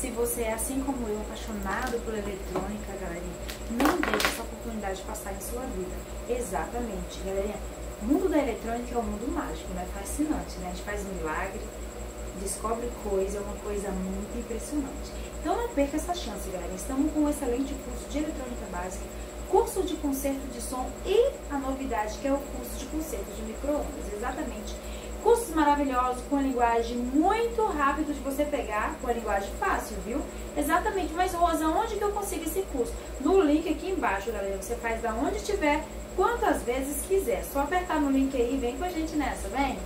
Se você é assim como eu, apaixonado por eletrônica, galerinha, não deixe essa oportunidade passar em sua vida. Exatamente, galerinha. O mundo da eletrônica é um mundo mágico, né? Fascinante, né? A gente faz milagre, descobre coisa, é uma coisa muito impressionante. Então não perca essa chance, galera. Estamos com um excelente curso de eletrônica básica, curso de conserto de som e a novidade que é o curso de conserto de micro-ondas. Exatamente Cursos maravilhosos, com a linguagem muito rápido de você pegar, com a linguagem fácil, viu? Exatamente. Mas, Rosa, onde que eu consigo esse curso? No link aqui embaixo, galera. Você faz da onde tiver, quantas vezes quiser. Só apertar no link aí vem com a gente nessa, vem!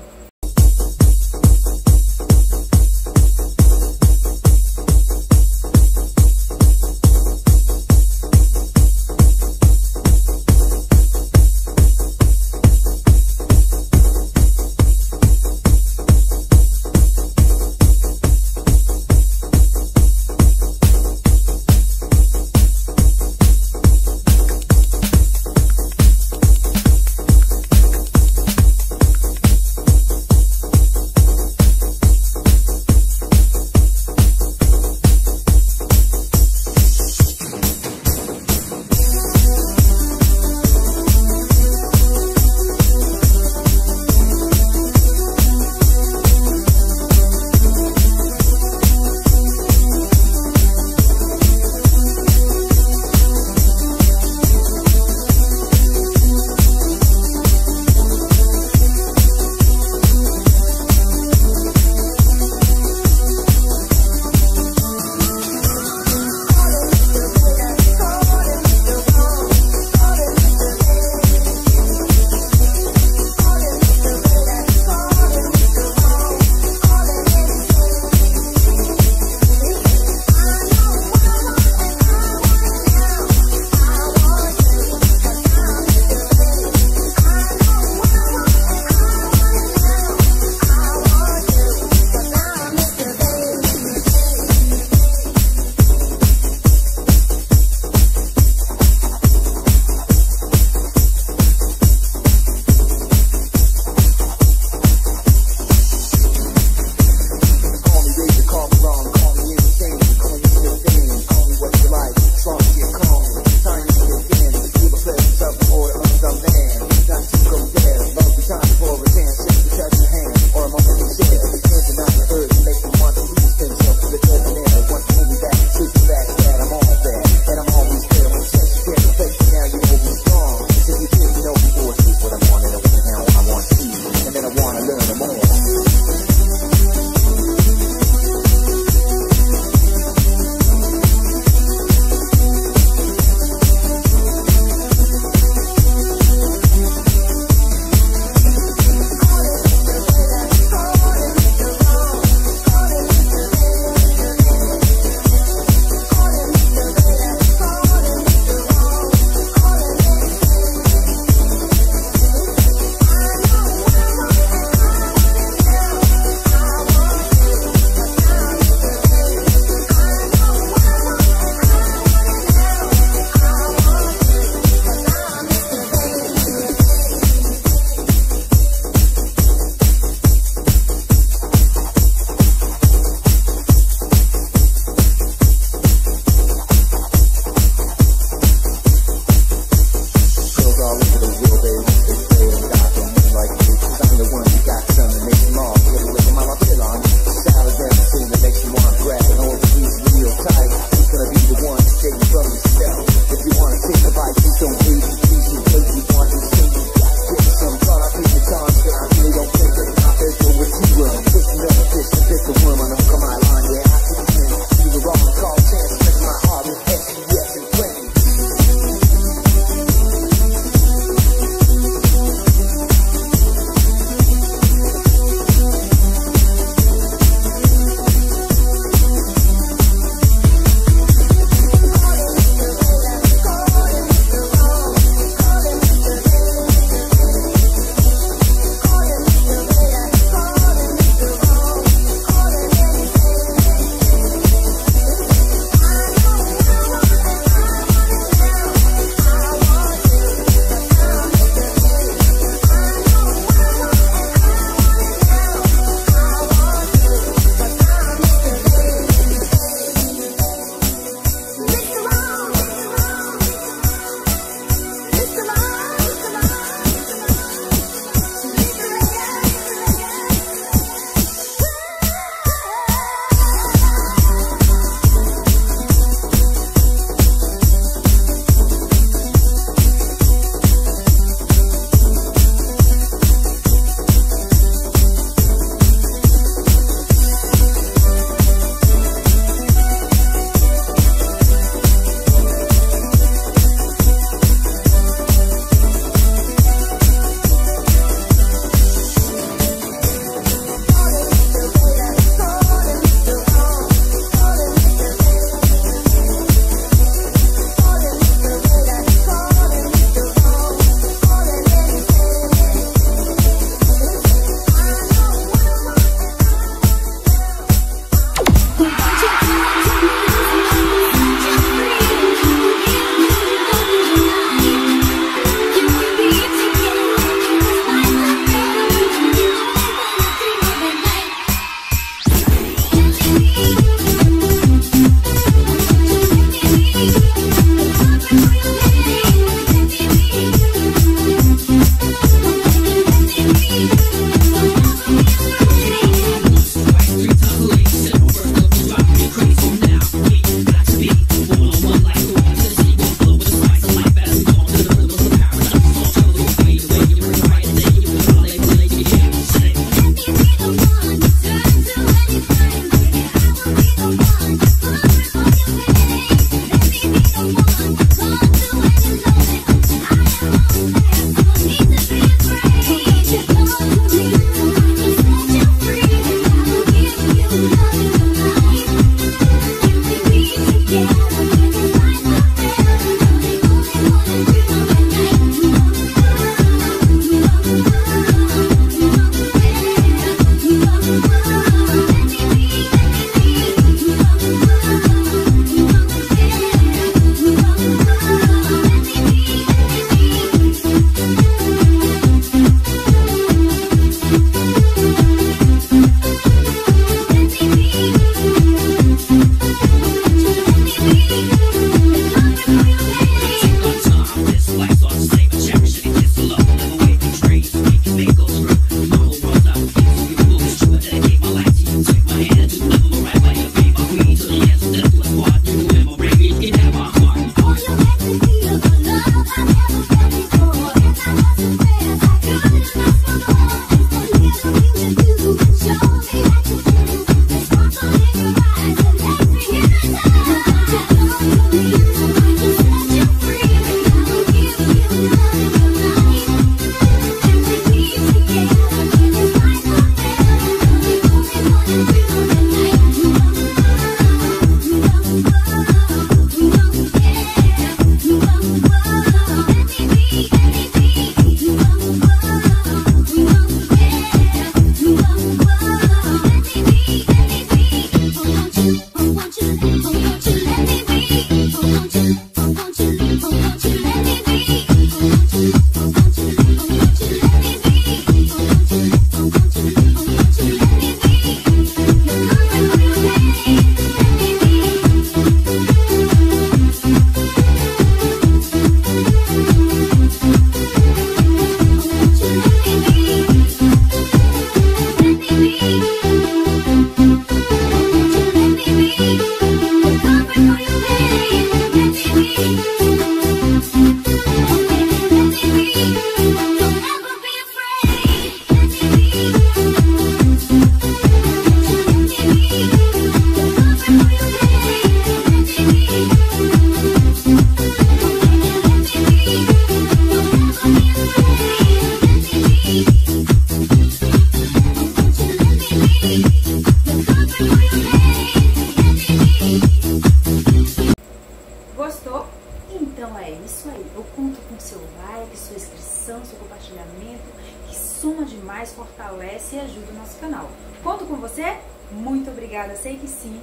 Demais, fortalece e ajuda o nosso canal. Conto com você? Muito obrigada, sei que sim.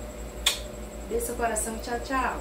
Dê seu coração, tchau, tchau.